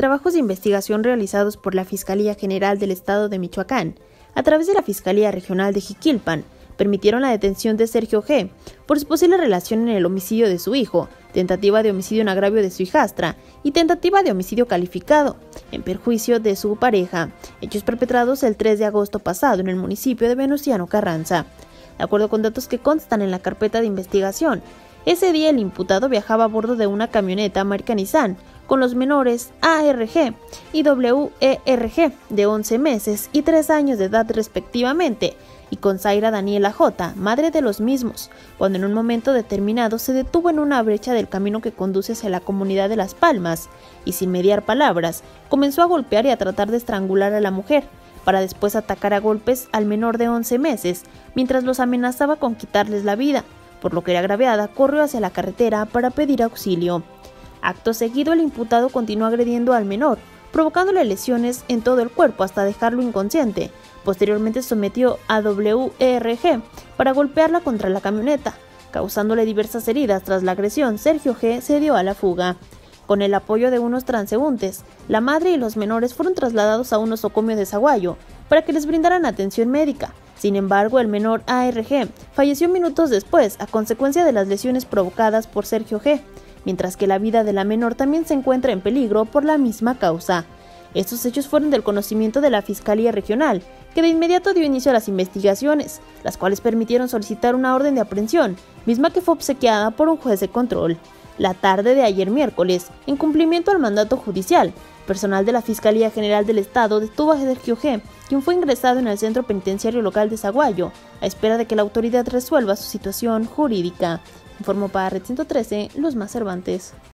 trabajos de investigación realizados por la Fiscalía General del Estado de Michoacán, a través de la Fiscalía Regional de Jiquilpan, permitieron la detención de Sergio G. por su posible relación en el homicidio de su hijo, tentativa de homicidio en agravio de su hijastra y tentativa de homicidio calificado, en perjuicio de su pareja, hechos perpetrados el 3 de agosto pasado en el municipio de Venustiano Carranza. De acuerdo con datos que constan en la carpeta de investigación, ese día el imputado viajaba a bordo de una camioneta marca Nissan con los menores ARG y WERG de 11 meses y 3 años de edad respectivamente, y con Zaira Daniela J., madre de los mismos, cuando en un momento determinado se detuvo en una brecha del camino que conduce hacia la comunidad de Las Palmas y sin mediar palabras, comenzó a golpear y a tratar de estrangular a la mujer, para después atacar a golpes al menor de 11 meses, mientras los amenazaba con quitarles la vida, por lo que era agraviada corrió hacia la carretera para pedir auxilio. Acto seguido el imputado continuó agrediendo al menor, provocándole lesiones en todo el cuerpo hasta dejarlo inconsciente, Posteriormente sometió a WERG para golpearla contra la camioneta, causándole diversas heridas. Tras la agresión, Sergio G se dio a la fuga. Con el apoyo de unos transeúntes, la madre y los menores fueron trasladados a un osocomio de Zaguayo para que les brindaran atención médica. Sin embargo, el menor ARG falleció minutos después a consecuencia de las lesiones provocadas por Sergio G, mientras que la vida de la menor también se encuentra en peligro por la misma causa. Estos hechos fueron del conocimiento de la Fiscalía Regional, que de inmediato dio inicio a las investigaciones, las cuales permitieron solicitar una orden de aprehensión, misma que fue obsequiada por un juez de control. La tarde de ayer miércoles, en cumplimiento al mandato judicial, personal de la Fiscalía General del Estado detuvo a Sergio G., quien fue ingresado en el centro penitenciario local de Zaguayo, a espera de que la autoridad resuelva su situación jurídica. Informó para Red 113, Los Más Cervantes.